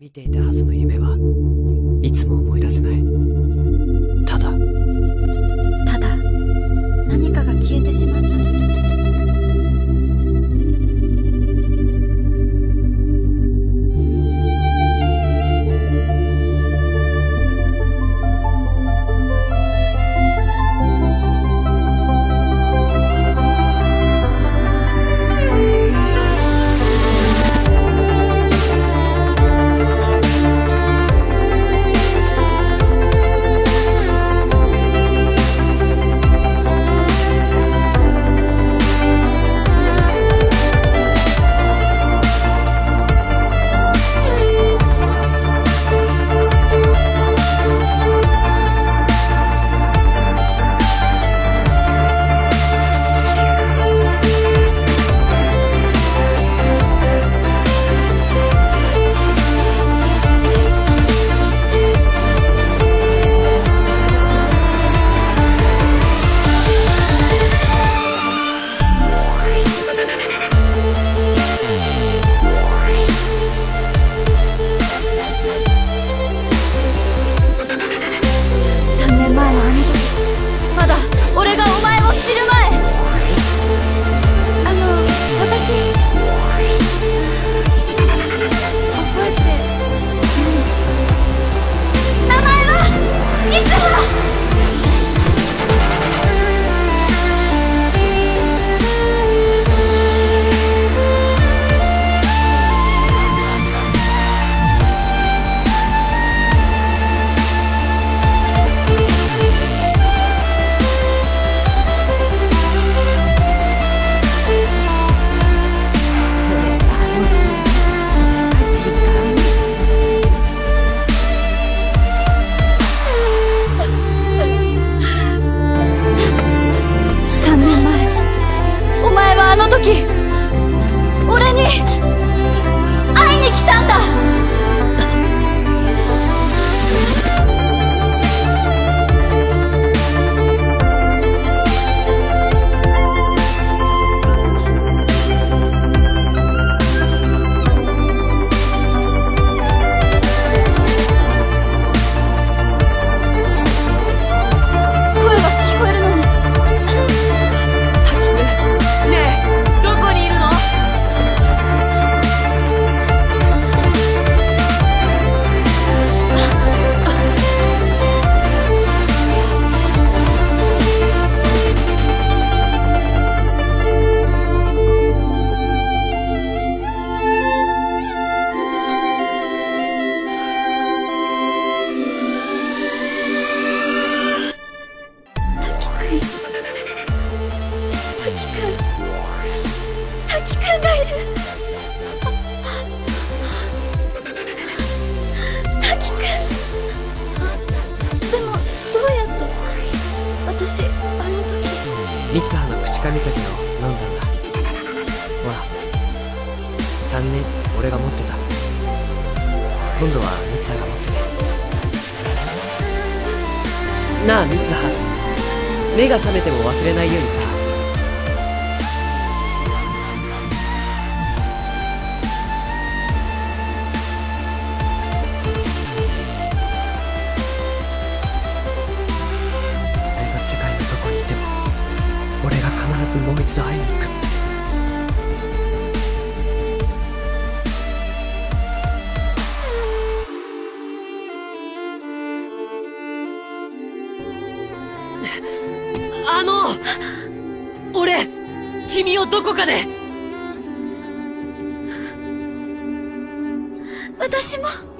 見ていたはずの夢はいつも思い出せない。時俺に会いに来たんだ。滝くんがいる滝くんでもどうやって私あの時三葉の口上崎を飲んだんだほら3年俺が持ってた。今度は三葉が持っててなあ三葉目が覚めても忘れないようにさ。俺が世界のどこにいても俺が必ずもう一度会いに行く。あの俺君をどこかで。私も。